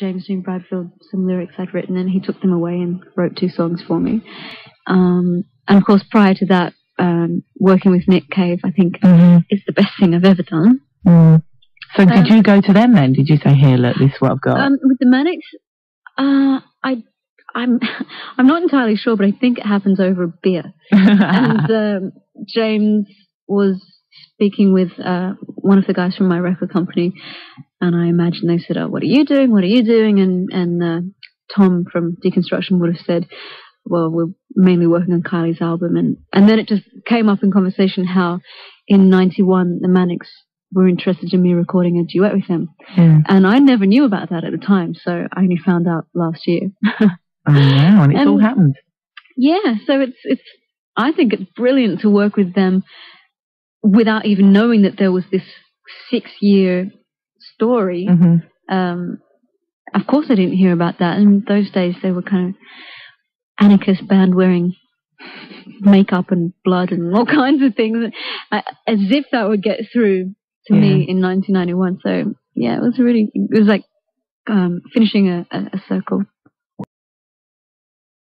James Dean Bradfield some lyrics I'd written, and he took them away and wrote two songs for me. Um, and of course, prior to that, um, working with Nick Cave, I think Mm-hmm. is the best thing I've ever done. Mm. So did Um, you go to them then? Did you say, here, look, this is what I've got? Um, with the Manics, uh, I, I'm, I'm not entirely sure, but I think it happens over a beer. and um, James was speaking with uh, one of the guys from my record company, and I imagine they said, "Oh, what are you doing? What are you doing?" And and uh, Tom from Deconstruction would have said, "Well, we're mainly working on Kylie's album," and and then it just came up in conversation how in '91 the Manics were interested in me recording a duet with them, yeah. and I never knew about that at the time, so I only found out last year. Oh, wow. And it's And- all happened. Yeah, so it's it's I think it's brilliant to work with them without even knowing that there was this six year story. hmm Um of course I didn't hear about that. In those days they were kind of anarchist band wearing makeup and blood and all kinds of things I, as if that would get through to me in 1991 so yeah it was really it was like um finishing a, a, a circle